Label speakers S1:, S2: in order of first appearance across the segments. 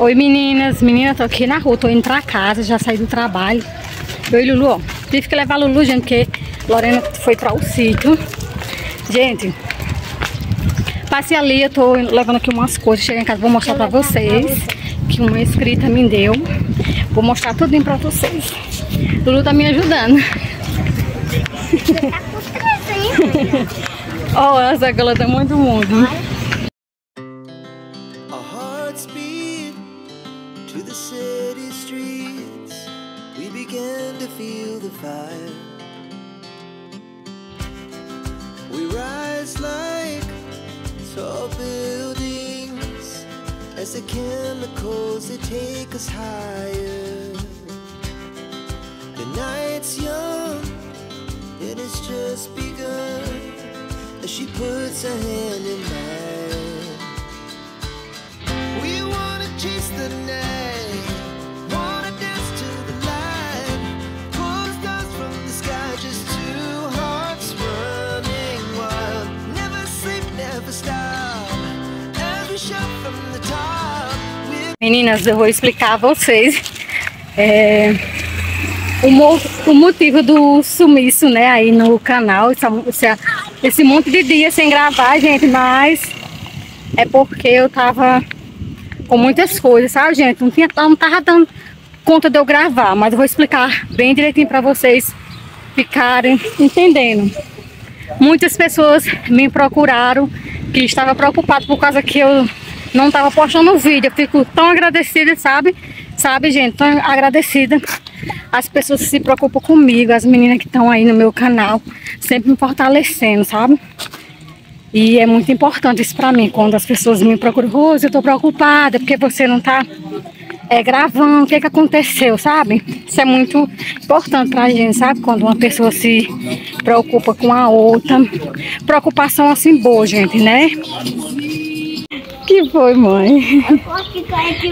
S1: Oi meninas, meninas, tô aqui na rua, tô indo pra casa, já saí do trabalho. Eu e Lulu, ó, tive que levar a Lulu, gente, porque Lorena foi para o sítio. Gente, passei ali, eu tô levando aqui umas coisas, cheguei em casa, vou mostrar pra vocês, que uma inscrita me deu. Vou mostrar tudo pra vocês. Lulu tá me ajudando. Ó, oh, essa cola tá muito mundo.
S2: Us higher. The night's young, it has just begun as she puts her hand in
S1: Meninas, eu vou explicar a vocês é, o, mo o, motivo do sumiço, né, aí no canal, essa, esse monte de dias sem gravar, gente, mas é porque eu tava com muitas coisas, sabe, gente? Não, tinha, não tava dando conta de eu gravar, mas eu vou explicar bem direitinho para vocês ficarem entendendo. Muitas pessoas me procuraram que estava preocupado por causa que eu não tava postando vídeo. Eu fico tão agradecida, sabe? Sabe, gente? Tão agradecida. As pessoas se preocupam comigo, as meninas que estão aí no meu canal, sempre me fortalecendo, sabe? E é muito importante isso pra mim, quando as pessoas me procuram, Rose, eu tô preocupada, porque você não tá é, gravando, o que que aconteceu, sabe? Isso é muito importante pra gente, sabe? Quando uma pessoa se preocupa com a outra. Preocupação assim boa, gente, né? Que foi, mãe?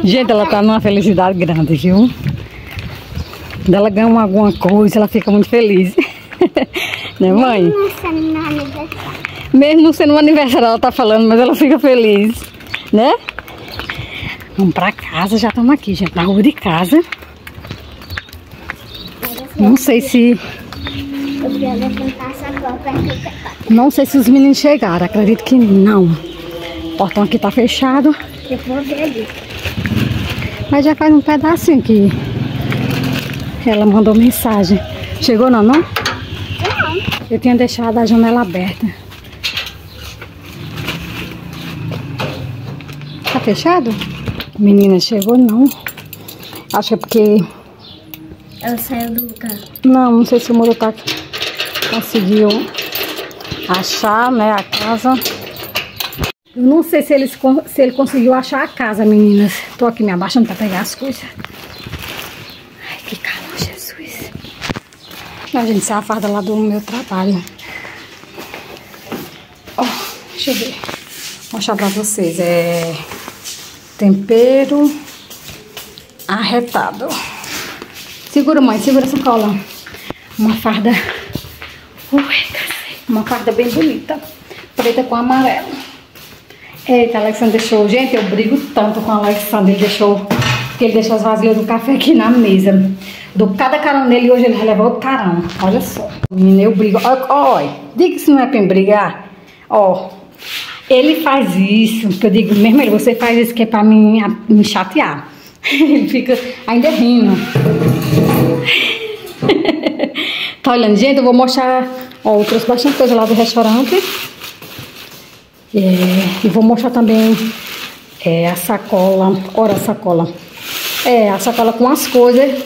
S1: Gente, ela tá numa felicidade grande, viu? Ela ganha alguma coisa, ela fica muito feliz. né, mãe? Mesmo não sendo um aniversário, ela tá falando, mas ela fica feliz, né? Vamos pra casa, já estamos aqui, gente, na rua de casa. Não sei se... Não sei se os meninos chegaram, acredito que não. O portão aqui tá fechado.
S3: Eu vou ver ali.
S1: Mas já faz um pedacinho que ela mandou mensagem. Chegou não, não? Não. Eu tinha deixado a janela aberta. Tá fechado? Menina, chegou não. Acho que é porque...
S3: Ela saiu do lugar.
S1: Não, não sei se o muro tá... Conseguiu achar, né, a casa. Não sei se, eles, se ele conseguiu achar a casa, meninas. Tô aqui me abaixando pra pegar as coisas. Ai, que calor, Jesus. A gente, se a farda lá do meu trabalho. Ó, oh, deixa eu ver. Vou mostrar pra vocês. É tempero arretado. Segura, mãe, segura essa cola. Uma farda... Uma farda bem bonita. Preta com amarelo. Eita, Alexandre deixou. Gente, eu brigo tanto com o Alexandre. Ele deixou. Porque ele deixou as vasilhas do café aqui na mesa. Dou cada carão nele hoje ele vai levar outro carão. Olha só. Menina, eu brigo. Olha, diga se não é pra brigar. Ó. Ele faz isso. Que eu digo, mesmo ele, você faz isso que é pra me, me chatear. Ele fica ainda rindo. tá olhando? Gente, eu vou mostrar. Ó, eu trouxe bastante coisa lá do restaurante. É, e vou mostrar também é, a sacola, ora a sacola. É, a sacola com as coisas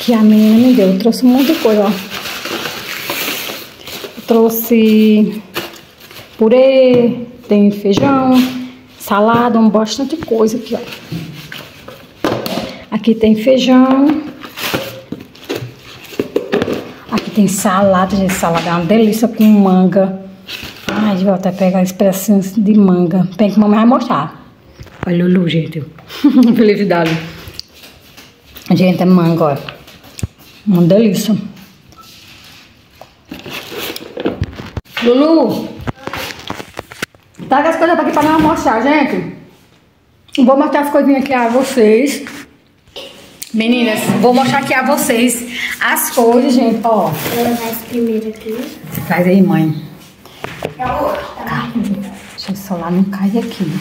S1: que a menina me deu. Eu trouxe um monte de coisa, ó. Eu trouxe purê, tem feijão, salada, um bastante coisa aqui, ó. Aqui tem feijão. Aqui tem salada, gente, salada é uma delícia com manga. Ai, vou até pegar esse pedacinho de manga. Tem que mamãe vai mostrar. Olha o Lulu, gente. Felicidade. Gente, é manga, ó. Uma delícia. Lulu. Traga as coisas aqui pra nós mostrar, gente. Vou mostrar as coisinhas aqui a vocês. Meninas, vou mostrar aqui a vocês as coisas, gente. Ó,
S3: Ela primeiro aqui.
S1: traz aí, mãe. Deixa o celular não cair aqui.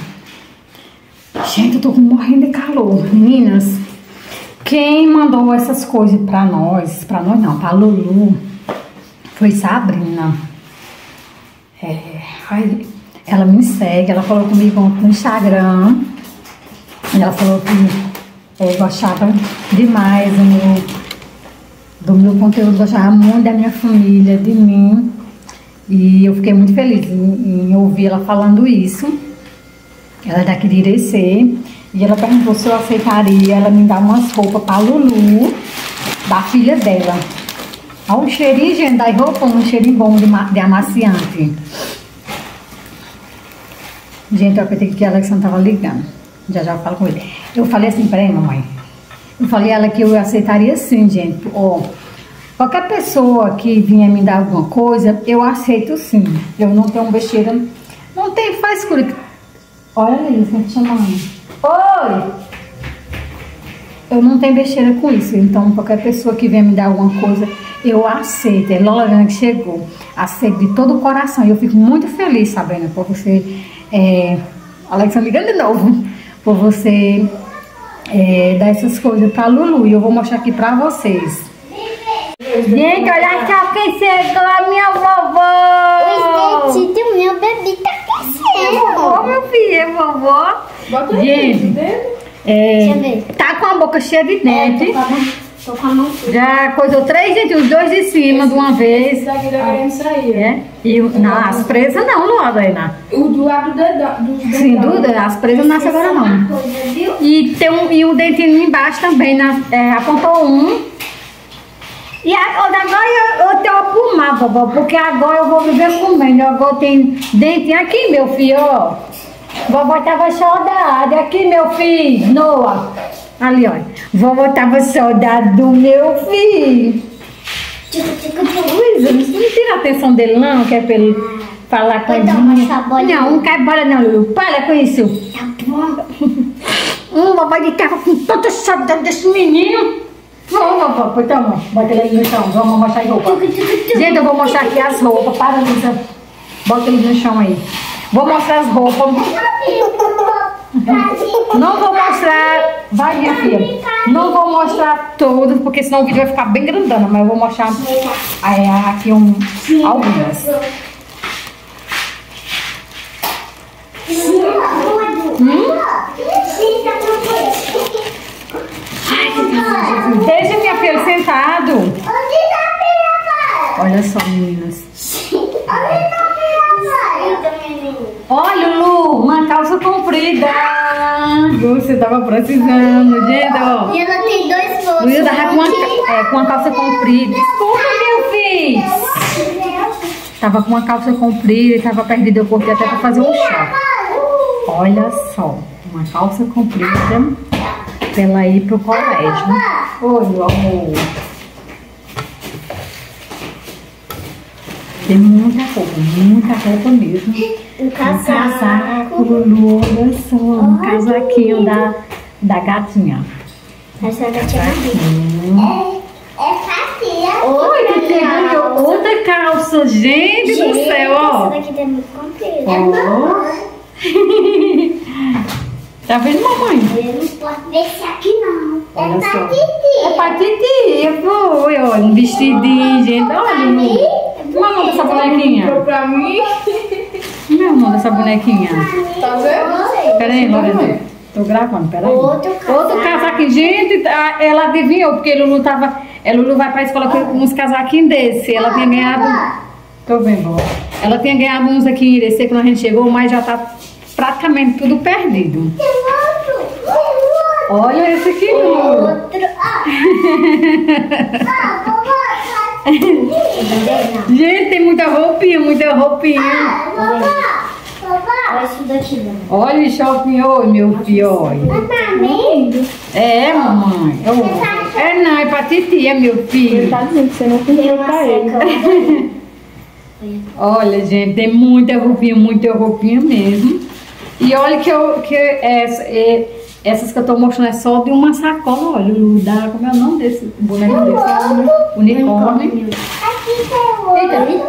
S1: Gente, eu tô morrendo de calor. Meninas, quem mandou essas coisas pra nós, pra nós não, pra Lulu, foi Sabrina. É, ela me segue, ela falou comigo no Instagram. E ela falou que é, gostava demais do meu, do meu conteúdo, gostava muito da minha família, de mim. E eu fiquei muito feliz em, em ouvir ela falando isso. Ela é daqui de Irecê. E ela perguntou se eu aceitaria ela me dar umas roupas pra Lulu, da filha dela. Olha o cheirinho, gente, das roupas, um cheirinho bom de, de amaciante. Gente, eu acreditei que a Alexandra tava ligando. Já já eu falo com ele. Eu falei assim ela, mamãe. Eu falei a ela que eu aceitaria sim, gente. Ó, qualquer pessoa que vinha me dar alguma coisa, eu aceito sim. Eu não tenho besteira. Não tem frescura. Olha isso, me chamando. Oi! Eu não tenho besteira com isso. Então, qualquer pessoa que venha me dar alguma coisa, eu aceito. É Lorena que chegou. Aceito de todo o coração. E eu fico muito feliz, Sabrina, por você. É... Alexa ligando de novo. Por você é, dar essas coisas pra Lulu. E eu vou mostrar aqui pra vocês. Gente, olha só quem chegou, a minha vovó!
S3: Os dentinhos do meu bebê tá crescendo.
S1: Ô, meu filho, é vovó. Gente, é,
S3: Deixa eu ver.
S1: tá com a boca cheia de
S3: É, tô
S1: dente.
S3: com a mão, tô com a mão.
S1: Já coisou três dentes, os dois de cima de uma vez.
S4: Esse daqui tá querendo sair.
S1: É? E o- não, as presas não, Lorena.
S4: O do lado do dedão.
S1: Sem dúvida, as presas não nascem agora não.
S3: Coisa?
S1: E tem um, e um dentinho embaixo também, na, é, apontou um. E a- agora eu, eu tenho que fumar, vovó, porque agora eu vou viver comendo. Agora tem dentinho aqui, meu filho, ó. Vovó tava saudade. Aqui, meu filho, Noah. Ali, ó. Vovó tava saudade do meu filho. Luísa, não tira a atenção dele não, que é pra ele falar com a
S3: chabolinha.
S1: Não, não cai bola não, Lulu. Para com isso.
S3: Tá bom.
S1: Hum, vovó tava com tanta saudade desse menino. Toma. Bota ele aí no chão, vamos mostrar as roupas. Gente, eu vou mostrar aqui as roupas. Para, Luísa. Bota ele no chão aí. Vou mostrar as roupas. Não vou mostrar. Vai, minha filha. Não vou mostrar todas, porque senão o vídeo vai ficar bem grandona. Mas eu vou mostrar é, aqui um, algumas. Deixa minha filha sentado. Olha só, meninas. Olha, Lulu, uma calça comprida. Você tava precisando, ó.
S3: E ela tem dois bolsos.
S1: Luísa tava com uma, é, com uma calça comprida. Desculpa, meu filho. Tava com uma calça comprida e tava perdida. Eu cortei até pra fazer um chá. Olha só, uma calça comprida pra ela ir pro colégio. Oi, meu amor. Tem muita roupa, muita roupa mesmo.
S3: Um
S1: Um casaco,
S3: casaco.
S1: Lulu, olha só, um casaquinho da, da gatinha.
S3: Essa é a gatinha
S1: Hum. Oi,
S3: Outra
S1: que ganhou outra calça, gente, do céu, ó.
S3: Essa daqui tá muito comprida.
S1: Ó. Tá vendo, mamãe?
S3: Eu não posso esse aqui não.
S1: Olha
S3: é pra
S1: só.
S3: Titi.
S1: É pra Titi, foi, olha, um vestidinho, gente, olha. Como é o nome dessa bonequinha?
S4: Comprou pra mim.
S1: Como é o nome dessa bonequinha?
S4: Tá vendo?
S1: Pera aí, Lorena. Tô gravando, pera aí.
S3: Outro casaco.
S1: Outro casaquinho. Gente, a- ela adivinhou, porque Lulu tava. é, Lulu vai pra escola com uns casaquinhos desse. Ela tinha ganhado. Tô vendo, ó. Ela tinha ganhado uns aqui em Irecê quando a gente chegou, mas já tá praticamente tudo perdido.
S3: Tem outro. Tem outro.
S1: Olha esse aqui.
S3: Outro. Ah. Ah, tá.
S1: Gente, tem muita roupinha, muita roupinha.
S3: Vovó, vovó. Olha isso daqui, mamãe.
S1: Olha o shopping, oi, meu filho, olha.
S3: Tá?
S1: É, mamãe. Ô, É não, é pra titia, meu filho.
S4: Tá dizendo que você não
S3: uma
S4: pra ele.
S1: Olha, gente, tem muita roupinha, muita roupinha mesmo. E olha que, eu, que essa, é- essas que eu tô mostrando é só de uma sacola, olha, o da, como é o nome desse boneco desse? Unicórnio.
S3: Aqui tem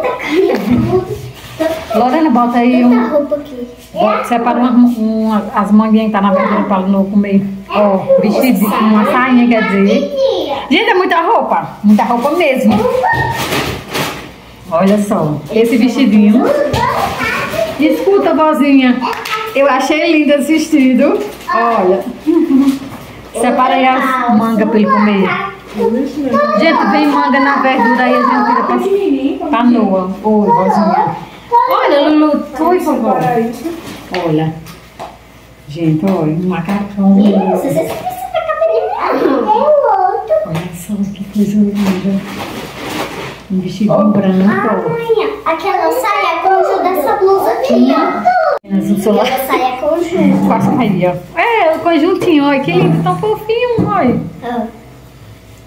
S3: Eita,
S1: Lorena, bota aí um.
S3: roupa aqui.
S1: Bota, separa uma, uma- as manguinhas que tá na verdura para não comer. Ó, vestido, uma sainha, quer dizer. Gente, é muita roupa. Muita roupa mesmo. Olha só, esse vestidinho. Escuta, vozinha. Eu achei lindo esse vestido. Olha. Separa aí as mangas pra ele comer. Gente, vem manga na verdura aí, a gente tira pra, pra Noa. Oi, vozinha. Olha, Lulu, foi, por favor. Olha. Gente, olha, um macacão.
S3: Você você precisa cabelinho. Tem outro.
S1: Olha só que coisa linda. Um vestidinho branco.
S3: Amanhã, aquela saia conjunto dessa blusa aqui, ó.
S1: O celular
S3: Aquela saia conjunto.
S1: com a saia. É, o conjuntinho, olha que lindo, tão fofinho, olha.
S3: Ah.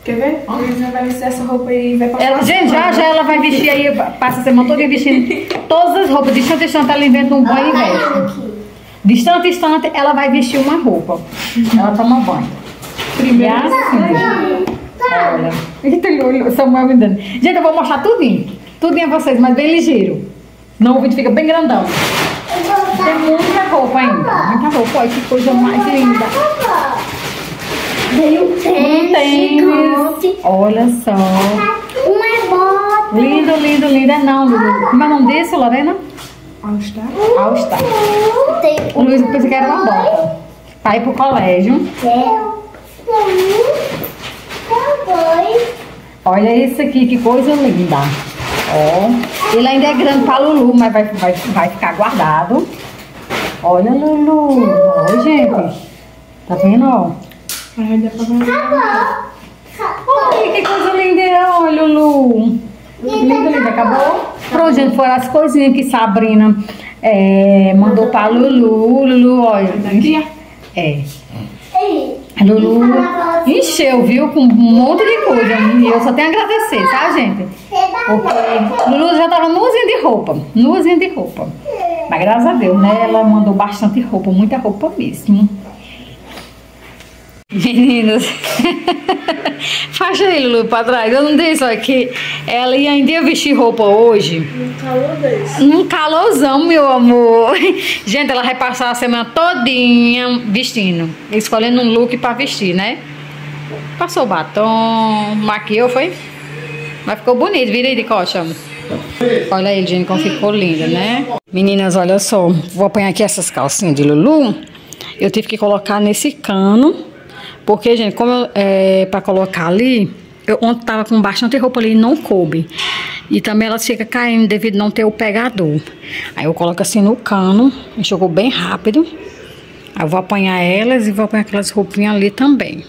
S4: Quer ver? A Luísa vai vestir essa roupa aí e vai passar.
S1: Ela, gente, já já ela vai vestir aí, passa a semana toda vestindo todas as roupas. Distante, distante, ela inventa um banho e veste. Distante, distante, ela vai vestir uma roupa. Ela toma banho. Primeiro assim. Olha. Eita, olha, Samuel me dando. Gente, eu vou mostrar tudinho. Tudinho a vocês, mas bem ligeiro. Não, o vídeo fica bem grandão. Tem muita roupa ainda. Muita roupa. Olha que coisa mais linda.
S3: Veio um tênis.
S1: Olha só.
S3: Uma bota.
S1: Lindo, lindo, lindo. É não, Lulu. Como é o nome desse, Lorena?
S4: All Star.
S1: All Star.
S3: Tem
S1: O Luiz pensei que era uma bota. Ir pro colégio.
S3: Tem. Tem.
S1: Olha isso aqui, que coisa linda. Ó. Ele ainda é grande pra Lulu, mas vai, vai, vai ficar guardado. Olha, Lulu. Olha, gente. Tá vendo, ó?
S4: Aí dá pra ver.
S1: Olha que coisa linda. Olha, Lulu. Lindo, lindo. Acabou? Pronto, gente, foram as coisinhas que Sabrina é, mandou pra Lulu. Lulu, olha.
S4: Daqui, ó.
S1: É. Lulu encheu, viu? Com um monte de coisa. E eu só tenho a agradecer, tá, gente? Porque Lulu já tava nuazinha de roupa. Nuazinha de roupa. Mas graças a Deus, né? Ela mandou bastante roupa, muita roupa mesmo. Meninos, faixa aí, Lulu, pra trás. Eu não disse, olha, que ela ia ainda ia vestir roupa hoje.
S4: Um calor desse.
S1: Um calorzão, meu amor. Gente, ela vai passar a semana todinha vestindo. Escolhendo um look pra vestir, né? Passou batom, maquiou, foi? Mas ficou bonito, vira aí de coxa. Olha aí, gente, como ficou linda, né? Meninas, olha só. Vou apanhar aqui essas calcinhas de Lulu. Eu tive que colocar nesse cano. Porque, gente, como eu, é, pra colocar ali, eu ontem tava com bastante roupa ali e não coube. E também ela fica caindo devido não ter o pegador. Aí eu coloco assim no cano, jogou bem rápido. Aí eu vou apanhar elas e vou apanhar aquelas roupinhas ali também.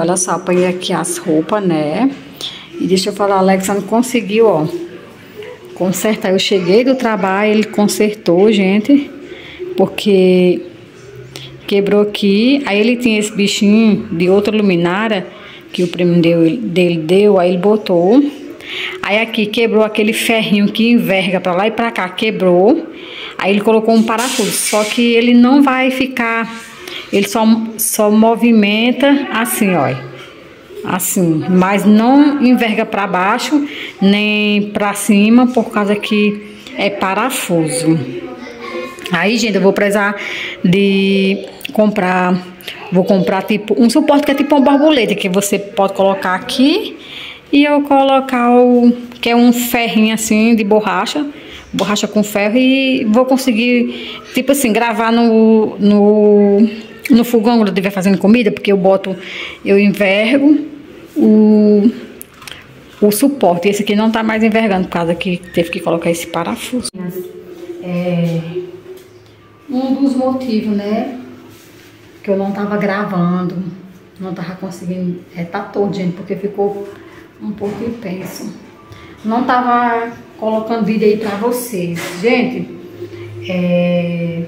S1: Olha só, apanhei aqui as roupas, né? E deixa eu falar, a Alexa não conseguiu, ó, consertar. Eu cheguei do trabalho, ele consertou, gente, porque quebrou aqui. Aí ele tinha esse bichinho de outra luminária que o primo deu, dele deu, aí ele botou. Aí aqui quebrou aquele ferrinho que enverga pra lá e pra cá, quebrou. Aí ele colocou um parafuso, só que ele não vai ficar, ele só, só movimenta assim, ó. Assim, mas não enverga pra baixo, nem pra cima, por causa que é parafuso. Aí, gente, eu vou precisar de comprar, vou comprar tipo um suporte que é tipo uma borboleta, que você pode colocar aqui e eu colocar o que é um ferrinho assim de borracha borracha com ferro e vou conseguir, tipo assim, gravar no, no, no fogão quando eu estiver fazendo comida, porque eu boto, eu envergo o, o suporte. Esse aqui não tá mais envergando, por causa que teve que colocar esse parafuso. É, um dos motivos, né, que eu não tava gravando, não tava conseguindo, é, tá todo, gente, porque ficou um pouco intenso. Não tava colocando vídeo aí pra vocês. Gente, é,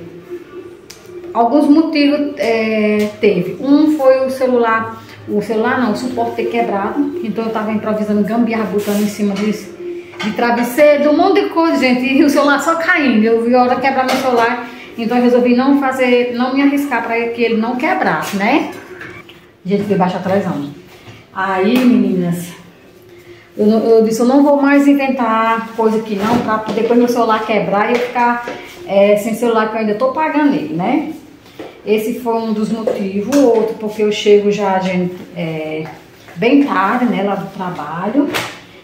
S1: alguns motivos é, teve. Um foi o celular, o celular não, o suporte ter quebrado. Então eu tava improvisando gambiarra, botando em cima disso, de travesseiro, de um monte de coisa, gente. E o celular só caindo. Eu vi a hora quebrar meu celular. Então eu resolvi não fazer, não me arriscar para que ele não quebrasse, né? Gente, fui baixo atrasando. Aí, meninas, eu, eu, disse, eu não vou mais inventar coisa aqui não, pra depois meu celular quebrar e eu ficar é, sem celular que eu ainda tô pagando ele, né? Esse foi um dos motivos, outro porque eu chego já, gente, é, bem tarde, né, lá do trabalho.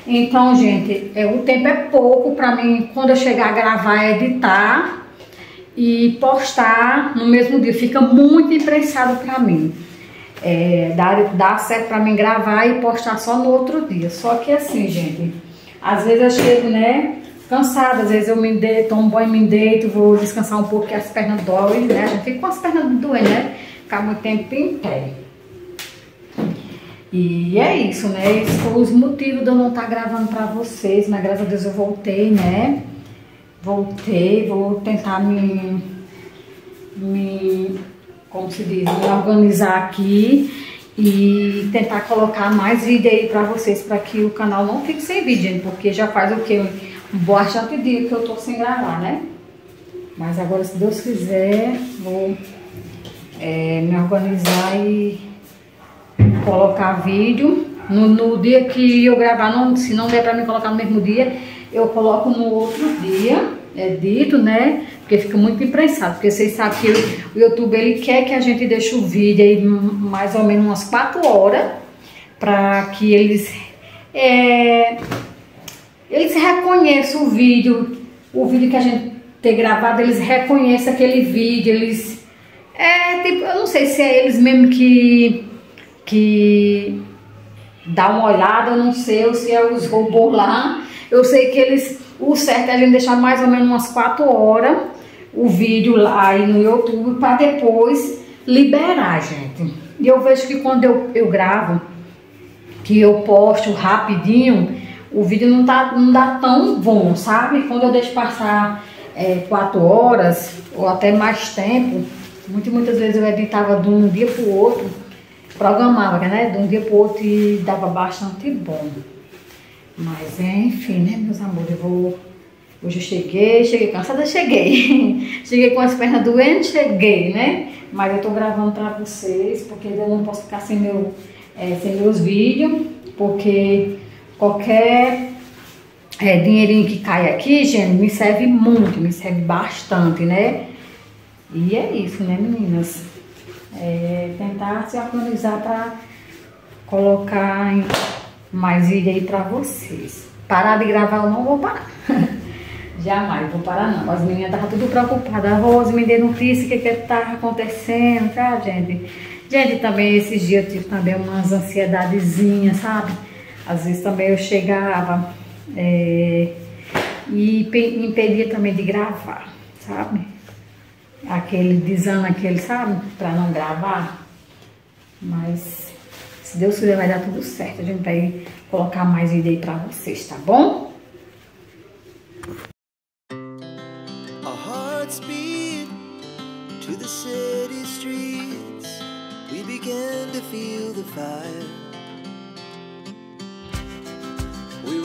S1: Então, gente, é, o tempo é pouco pra mim, quando eu chegar a gravar, editar e postar no mesmo dia. Fica muito imprensado pra mim. É, dá, dá certo pra mim gravar e postar só no outro dia. Só que assim, gente, às vezes eu chego, né, cansada, às vezes eu me deito, tomo banho, me deito, vou descansar um pouco, porque as pernas doem, né? A gente fica com as pernas doendo, né? Ficar muito tempo em pé. E é isso, né? Esses foram os motivos de eu não estar tá gravando pra vocês, mas graças a Deus eu voltei, né? Voltei, vou tentar me, me como se diz, me organizar aqui e tentar colocar mais vídeo aí pra vocês, pra que o canal não fique sem vídeo, porque já faz o que? Bastante dia que eu tô sem gravar, né? Mas agora, se Deus quiser, vou é, me organizar e colocar vídeo. No, no, dia que eu gravar, não, se não der pra me colocar no mesmo dia, eu coloco no outro dia, é dito, né? Porque fica muito imprensado, porque vocês sabem que o YouTube, ele quer que a gente deixe o vídeo aí mais ou menos umas 4 horas, pra que eles... É, eles reconhecem o vídeo, o vídeo que a gente tem gravado, eles reconhecem aquele vídeo, eles... É, tipo, eu não sei se é eles mesmo que... que dá uma olhada, eu não sei, ou se é os robôs lá. Eu sei que eles... O certo é a gente deixar mais ou menos umas 4 horas o vídeo lá aí no YouTube para depois liberar, gente. E eu vejo que quando eu, eu gravo, que eu posto rapidinho, o vídeo não, tá, não dá tão bom, sabe? Quando eu deixo passar é, quatro horas ou até mais tempo, muitas, muitas vezes eu editava de um dia para o outro, programava, né? De um dia para o outro e dava bastante bom. Mas enfim, né, meus amores, eu vou. Hoje eu cheguei, cheguei cansada, cheguei. cheguei com as pernas doentes, cheguei, né? Mas eu tô gravando pra vocês, porque eu não posso ficar sem, meu, é, sem meus vídeos, porque Qualquer é, dinheirinho que cai aqui, gente, me serve muito, me serve bastante, né? E é isso, né, meninas? É tentar se organizar para colocar mais vídeo aí pra vocês. Parar de gravar eu não vou parar. Jamais vou parar não. As meninas estavam tudo preocupadas. A Rose me deu notícia, o que que tá acontecendo, tá, gente? Gente, também esses dias eu tive também umas ansiedadezinhas, sabe? Às vezes também eu chegava é, e impedia também de gravar, sabe? Aquele desano, aquele, sabe? Pra não gravar. Mas se Deus quiser vai dar tudo certo. A gente vai colocar mais vídeo aí pra vocês, tá bom? to the city streets, we began to feel the fire.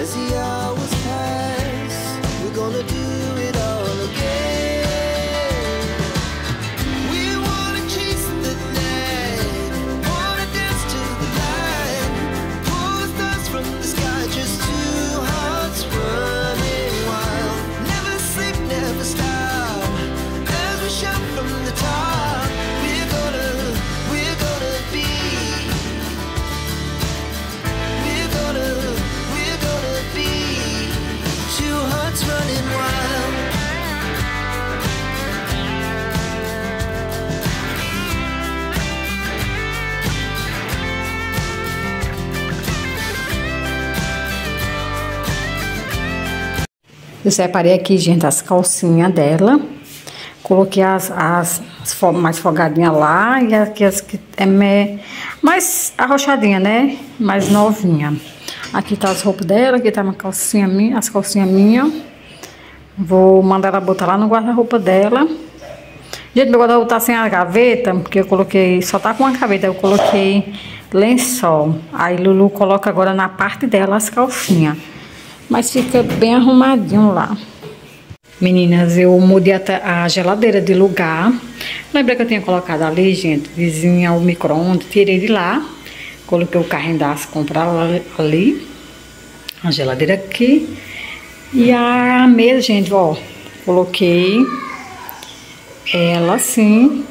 S2: As the hours pass. We're gonna do
S1: Eu separei aqui, gente, as calcinhas dela. Coloquei as, as, mais folgadinhas lá e aqui as que é mais arrochadinha, né? Mais novinha. Aqui tá as roupas dela, aqui tá uma calcinha minha, as calcinhas minhas. Vou mandar ela botar lá no guarda-roupa dela. Gente, meu guarda-roupa tá sem a gaveta, porque eu coloquei, só tá com uma gaveta, eu coloquei lençol. Aí Lulu coloca agora na parte dela as calcinhas. Mas fica bem arrumadinho lá. Meninas, eu mudei até a geladeira de lugar. Lembra que eu tinha colocado ali, gente, vizinha ao micro-ondas, tirei de lá. Coloquei o carrinho das compras ali. A geladeira aqui. E a mesa, gente, ó, coloquei ela assim.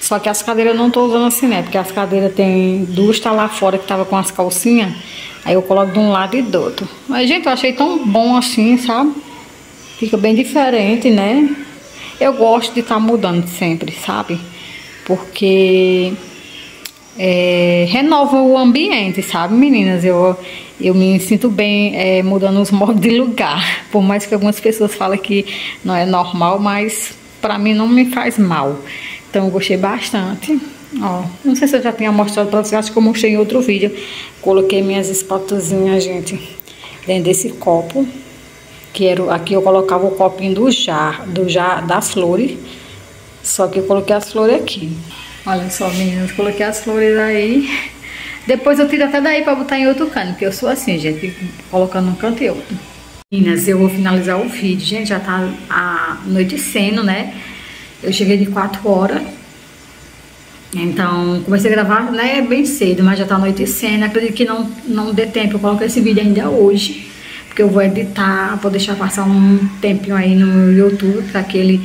S1: Só que as cadeiras eu não tô usando assim, né? Porque as cadeiras tem duas tá lá fora que tava com as calcinhas. Aí eu coloco de um lado e do outro. Mas, gente, eu achei tão bom assim, sabe? Fica bem diferente, né? Eu gosto de estar mudando sempre, sabe? Porque é, renova o ambiente, sabe, meninas? Eu, eu me sinto bem é, mudando os modos de lugar. Por mais que algumas pessoas falem que não é normal, mas pra mim não me faz mal. Então eu gostei bastante. Ó, não sei se eu já tinha mostrado pra vocês, acho que eu mostrei em outro vídeo. Coloquei minhas espatuzinhas, gente, dentro desse copo. Que era, aqui eu colocava o copinho do jar, do jar das flores. Só que eu coloquei as flores aqui. Olha só, meninas, coloquei as flores aí. Depois eu tiro até daí pra botar em outro canto, porque eu sou assim, gente, colocando um canto e outro. Meninas, eu vou finalizar o vídeo, gente, já tá anoitecendo, né? Eu cheguei de 4 horas. Então, comecei a gravar, né, bem cedo, mas já tá anoitecendo. Acredito que não, não dê tempo, eu coloco esse vídeo ainda hoje. Porque eu vou editar, vou deixar passar um tempinho aí no YouTube para que ele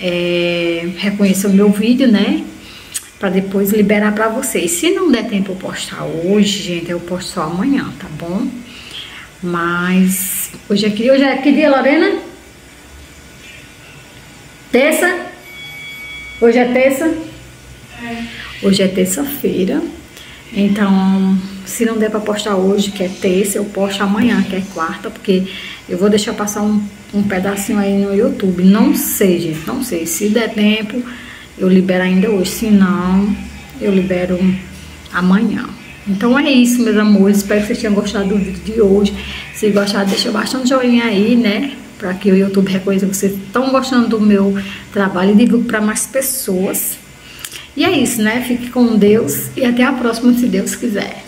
S1: é, reconheça o meu vídeo, né? Para depois liberar para vocês. Se não der tempo eu postar hoje, gente, eu posto só amanhã, tá bom? Mas hoje é que, hoje é que dia, Lorena? Terça? Hoje é terça? Hoje é terça-feira. Então, se não der para postar hoje, que é terça, eu posto amanhã, que é quarta, porque eu vou deixar passar um, um pedacinho aí no YouTube. Não sei, gente, não sei. Se der tempo, eu libero ainda hoje. Se não, eu libero amanhã. Então é isso, meus amores. Espero que vocês tenham gostado do vídeo de hoje. Se gostaram, deixa bastante joinha aí, né? Para que o YouTube reconheça que vocês estão gostando do meu trabalho e divulgue para mais pessoas. E é isso, né? Fique com Deus e até a próxima, se Deus quiser.